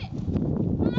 あ!